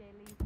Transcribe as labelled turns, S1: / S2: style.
S1: Kelly